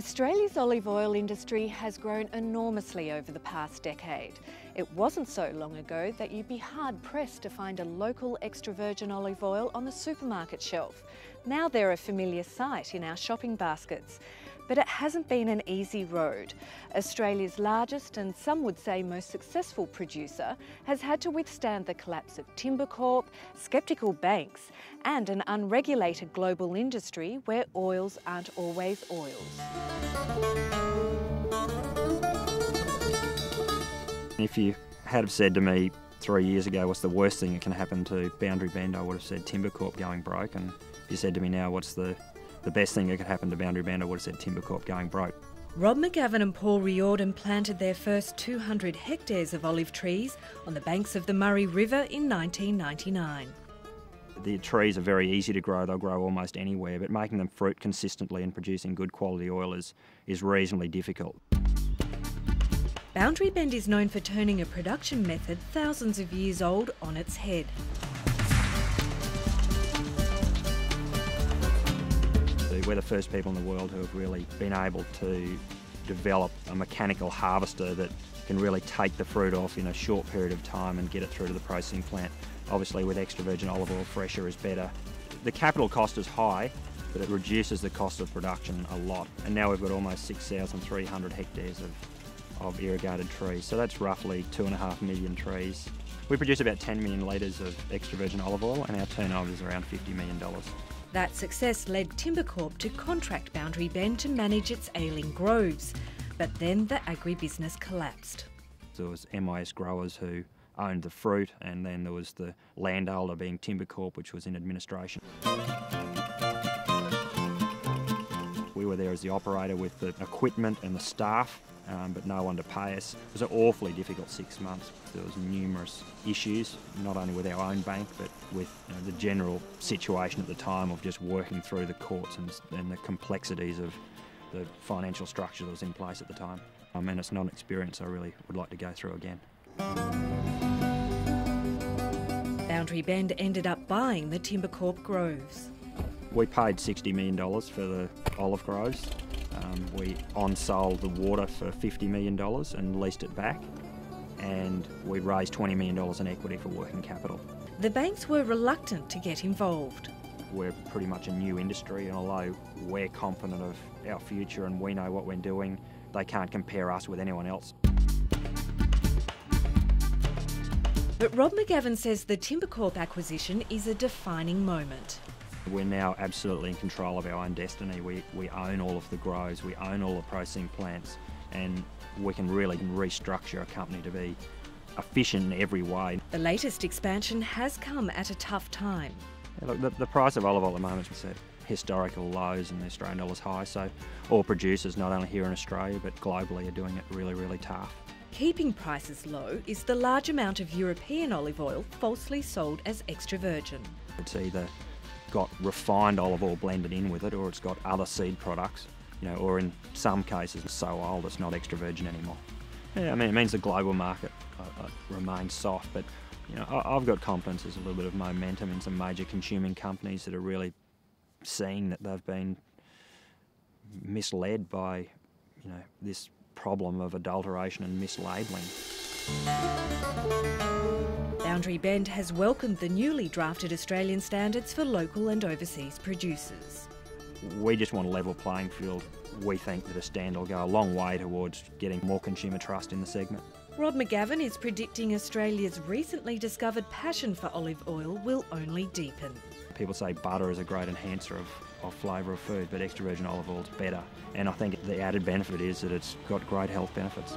Australia's olive oil industry has grown enormously over the past decade. It wasn't so long ago that you'd be hard pressed to find a local extra virgin olive oil on the supermarket shelf. Now they're a familiar sight in our shopping baskets. But it hasn't been an easy road. Australia's largest and some would say most successful producer has had to withstand the collapse of Timbercorp, sceptical banks, and an unregulated global industry where oils aren't always oils. If you had have said to me three years ago what's the worst thing that can happen to Boundary Bend, I would have said Timbercorp going broke. And if you said to me now what's the the best thing that could happen to Boundary Bend, I would have said Timbercorp going broke. Rob McGavin and Paul Riordan planted their first 200 hectares of olive trees on the banks of the Murray River in 1999. The trees are very easy to grow, they'll grow almost anywhere, but making them fruit consistently and producing good quality oil is, is reasonably difficult. Boundary Bend is known for turning a production method thousands of years old on its head. We're the first people in the world who have really been able to develop a mechanical harvester that can really take the fruit off in a short period of time and get it through to the processing plant. Obviously with extra virgin olive oil, fresher is better. The capital cost is high, but it reduces the cost of production a lot. And now we've got almost 6,300 hectares of, of irrigated trees. So that's roughly two and a half million trees. We produce about 10 million litres of extra virgin olive oil and our turnover is around $50 million. That success led Timbercorp to contract Boundary Bend to manage its ailing groves. But then the agribusiness collapsed. There was MIS growers who owned the fruit and then there was the landholder being Timbercorp which was in administration. We were there as the operator with the equipment and the staff um, but no one to pay us. It was an awfully difficult six months. There was numerous issues, not only with our own bank, but with you know, the general situation at the time of just working through the courts and, and the complexities of the financial structure that was in place at the time. I mean, it's not an experience I really would like to go through again. Boundary Bend ended up buying the Timbercorp groves. We paid $60 million for the olive groves um, we on-sold the water for $50 million and leased it back, and we raised $20 million in equity for working capital. The banks were reluctant to get involved. We're pretty much a new industry, and although we're confident of our future and we know what we're doing, they can't compare us with anyone else. But Rob McGavin says the Timbercorp acquisition is a defining moment. We're now absolutely in control of our own destiny. We, we own all of the grows, we own all the processing plants, and we can really restructure a company to be efficient in every way. The latest expansion has come at a tough time. Yeah, look, the, the, price of olive oil at the moment is at historical lows and the Australian dollar's high, so all producers, not only here in Australia but globally, are doing it really, really tough. Keeping prices low is the large amount of European olive oil falsely sold as extra virgin. It's either got refined olive oil blended in with it or it's got other seed products, you know, or in some cases it's so old it's not extra virgin anymore. Yeah, I mean, it means the global market uh, uh, remains soft, but you know, I've got confidence there's a little bit of momentum in some major consuming companies that are really seeing that they've been misled by, you know, this problem of adulteration and mislabeling. Boundary Bend has welcomed the newly drafted Australian standards for local and overseas producers. We just want a level playing field. We think that a stand will go a long way towards getting more consumer trust in the segment. Rob McGavin is predicting Australia's recently discovered passion for olive oil will only deepen. People say butter is a great enhancer of, of flavour of food, but extra virgin olive oil is better. And I think the added benefit is that it's got great health benefits.